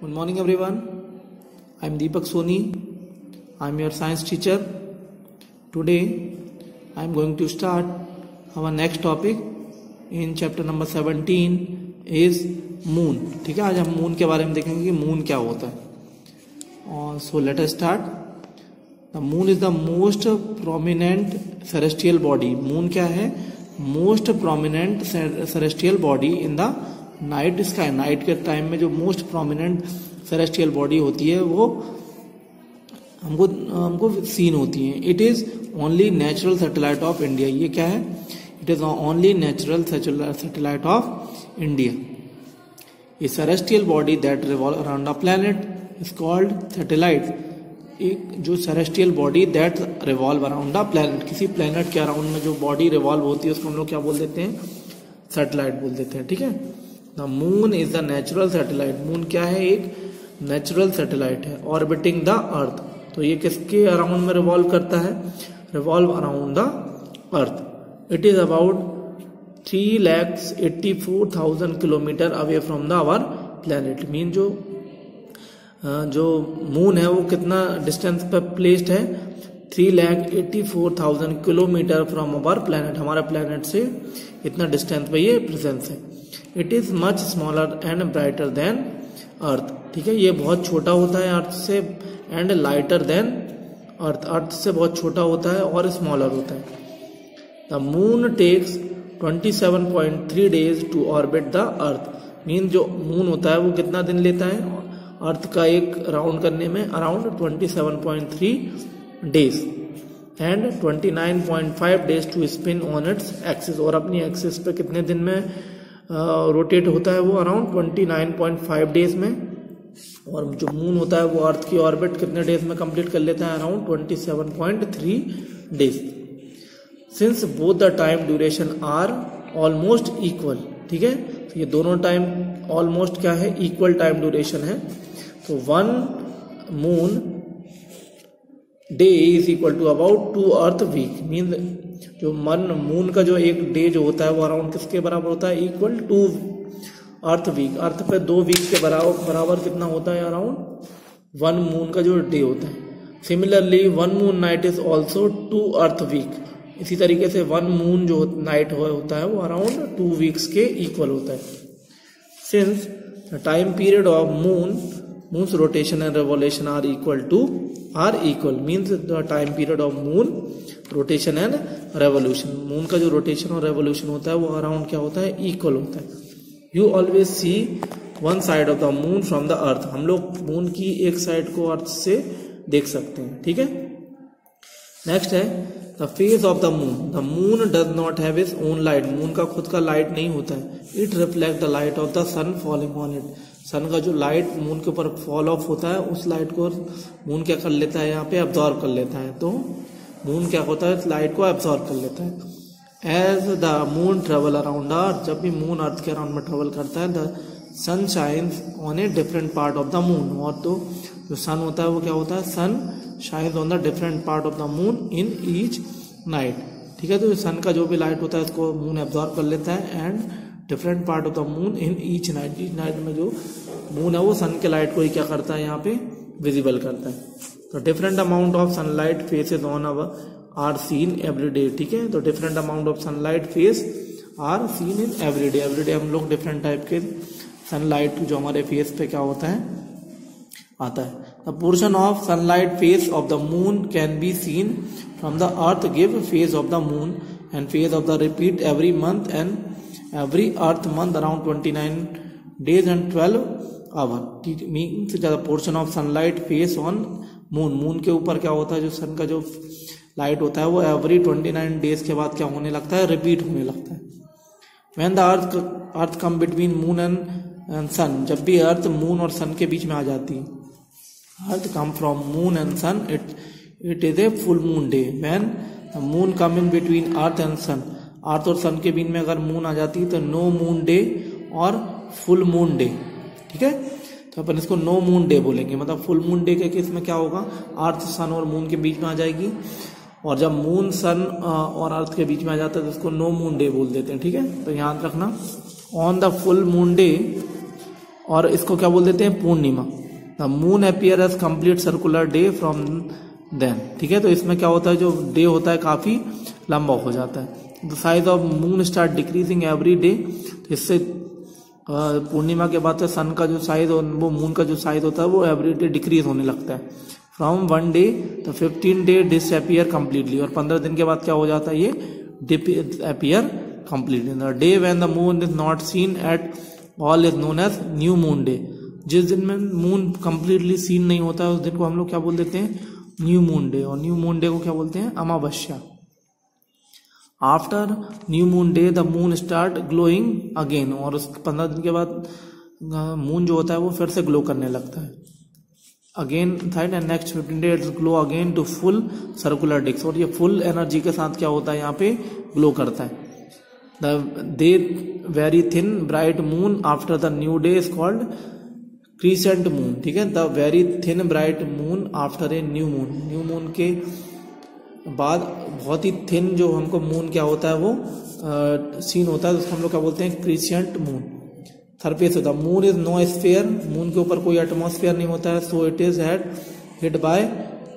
Good morning everyone I am Deepak Soni I am your science teacher today I am going to start our next topic in chapter number seventeen is moon ठीक है, आज हम moon के बारे में देखेंगे कि moon क्या होता है। और so let us start the moon is the most prominent celestial body moon क्या है? Most prominent celestial body in the night sky night के टाइम में जो मोस्ट प्रोमिनेंट सेरेस्टियल बॉडी होती है, वो हमको हमको सीन होती है। It is only natural satellite of India ये क्या है? It is only natural satellite of India a celestial body that revolve around planet is called satellite एक जो celestial body that revolve around planet किसी planet के around में जो body revolve होती है, उसको हम लोग क्या बोल देते हैं? सैटेलाइट बोल देते हैं। ठीक है? The moon is the natural satellite. Moon क्या है? एक नेचुरल सैटेलाइट है, ऑर्बिटिंग द अर्थ। तो ये किसके अराउंड में रिवॉल्व करता है? Revolve around the earth. It is about three lakhs eighty four thousand kilometre away from the our planet mean जो जो मून है, वो कितना डिस्टेंस पर प्लेस्ड है? Three lakh eighty four thousand kilometre from our planet हमारा planet से इतना डिस्टेंस पे ये प्रेजेंस है। It is much smaller and brighter than earth ठीक है, ये बहुत छोटा होता है अर्थ से and lighter than earth earth से बहुत छोटा होता है और स्मॉलर होता है। The moon takes 27.3 days to orbit the earth mean जो मून होता है वो कितना दिन लेता है? अर्थ का एक राउंड करने में around 27.3 days and 29.5 days to spin on its axis और अपनी एक्सिस पे कितने दिन में रोटेट होता है वो अराउंड 29.5 डेज़ में और जो मून होता है वो अर्थ की ऑर्बिट कितने डेज़ में कंप्लीट कर लेता है? Around 27.3 days since both the time duration are almost equal ठीक है? तो ये दोनों टाइम ऑलमोस्ट क्या है? इक्वल टाइम ड्यूरेशन है। तो one moon day is equal to about two earth week mean जो मन मून का जो एक डे जो होता है वो अराउंड किसके बराबर होता है? Equal to earth week earth पे दो वीक के बराबर बराबर कितना होता है? अराउंड वन मून का जो डे होता है। Similarly one moon night is also two earth week इसी तरीके से वन मून जो नाइट हो, होता है वो अराउंड टू वीक्स के इक्वल होता है। Since time period of moon moon's rotation and revolution are equal to are equal means the time period of moon rotation and revolution moon का जो रोटेशन और रेवोल्यूशन होता है वो अराउंड क्या होता है इक्वल होता है you always see one side of the moon from the earth हम लोग मून की एक साइड को अर्थ से देख सकते हैं, ठीक है? नेक्स्ट है the face of the moon the moon does not have is own light moon का खुद का लाइट नहीं होता है. It reflect the light of the sun falling on it sun का जो लाइट मून के ऊपर फॉल ऑफ़ होता है, उस लाइट को मून क्या कर लेता है यहाँ पे? एब्जॉर्व कर लेता है। तो मून क्या होता है? लाइट को एब्जॉर्व कर लेता है। As the moon travel around earth जब भी मून अर्थ के अराउंड में ट्रेवल करता है the sun shines on a different part of the moon और तो जो सन होता है, वो क्या होता है? Sun shines on the different part of the moon in each night ठीक है? तो सन का जो भी लाइट होता है उसको मून एब्जॉर्व कर लेता है। And different part of the moon in each night each night में जो मून है, वो सन के लाइट को ही क्या करता है? यहाँ पे विजिबल करता है। तो different amount of sunlight faces on our are seen every day ठीक है? तो different amount of sunlight face are seen in every day every day हम लोग डिफरेंट टाइप के सनलाइट जो हमारे फेस पे क्या होता है? आता है। The portion of sunlight face of the moon can be seen from the earth give face of the moon and face of the repeat every month and every earth month around 29 days and 12 hour. Means the portion of sunlight face on moon. Moon के ऊपर क्या होता है? जो सन का जो light होता है, वो एवरी 29 डेज़ के बाद क्या होने लगता है? रिपीट होने लगता है। When the earth earth come between moon and sun जब भी अर्थ मून और सन के बीच में आ जाती है earth come from moon and sun it it is a full moon day when the moon come in between earth and sun earth और sun के बीच में अगर मून आ जाती है तो नो मून डे और फुल मून डे ठीक है? तो अपन इसको नो मून डे बोलेंगे। मतलब फुल मून डे के केस में क्या होगा? अर्थ सन और मून के बीच में आ जाएगी। और जब मून सन और अर्थ के बीच में आ जाता है तो इसको नो मून डे बोल देते हैं, ठीक है? तो याद रखना on the full moon day और इसको क्या बोल देते हैं? पूर्णिमा। The moon appear as complete circular day from then ठीक है? तो इसमें क्या होता है? जो डे होता है, काफ़ी लंबा हो जाता है। The size of moon start decreasing every day तो इससे पूर्णिमा के बाद से सन का जो साइज़ वो मून का जो साइज़ होता है वो एवरी डे डिक्रीज होने लगता है। From one day to fifteen day disappear completely और पंद्रह दिन के बाद क्या हो जाता है ये? Appear completely day when the moon is not seen at all is known as new moon day जिस दिन में मून कम्प्लीटली सीन नहीं होता है, उस दिन को हम लोग क्या बोल देते हैं? न्यू मून डे और न्यू मून डे को क्या बोलते हैं? अमावस्या। After new moon day the moon start glowing again और उस पंद्रह दिन के बाद मून जो होता है, वो फिर से ग्लो करने लगता है। Again tight and next fifteen days glow again to full circular डिक्स और ये फुल एनर्जी के साथ क्या होता है, यहाँ पे ग्लो करता है। The they very thin bright moon after the new day is called crescent moon ठीक है? The very thin bright moon after a new moon new moon के बाद बहुत ही थिन जो हमको मून क्या होता है वो आ, सीन होता है उसको हम लोग क्या बोलते हैं क्रीसेंट मून सरफेस होता है। Moon is no sphere moon के ऊपर कोई एटमोस्फेयर नहीं होता है so it is head hit by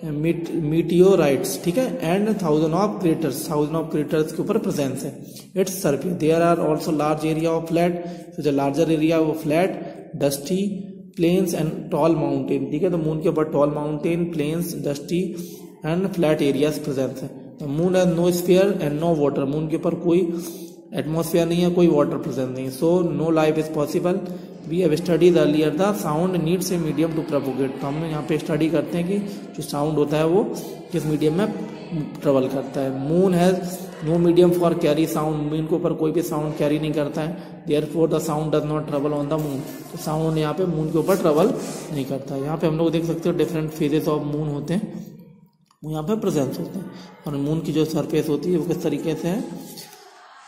meteorites ठीक है? And thousand of craters thousand of craters के ऊपर प्रेजेंस है. It's surface there are also large area of flat जो लार्जर एरिया वो flat dusty plains and tall mountain ठीक है? तो मून के ऊपर tall mountain plains dusty and flat areas present है। Moon has no sphere and no water moon के ऊपर कोई एटमोसफियर नहीं है, कोई वाटर प्रेजेंट नहीं so no life is possible we have studies earlier the sound needs a medium to propagate तो हम यहाँ पे स्टडी करते हैं कि जो साउंड होता है वो किस मीडियम में ट्रेवल करता है। Moon has no medium for carry sound moon के ऊपर कोई भी साउंड कैरी नहीं करता है। Therefore the sound does not travel on the moon तो साउंड यहाँ पे मून के ऊपर ट्रेवल नहीं करता है। यहाँ पे हम लोग देख सकते हो डिफरेंट फेजेस ऑफ़ मून होते हैं। वो यहाँ पे प्रेजेंस होते हैं। और मून की जो सरफेस होती है, वो किस तरीके से है?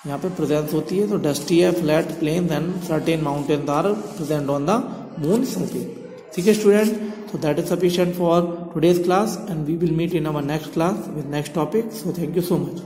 यहाँ पे प्रेजेंस होती है तो डस्टी है flat plain then certain mountain are present on the moon surface ठीक है student so that is sufficient for today's class and we will meet in our next class with next topic so thank you so much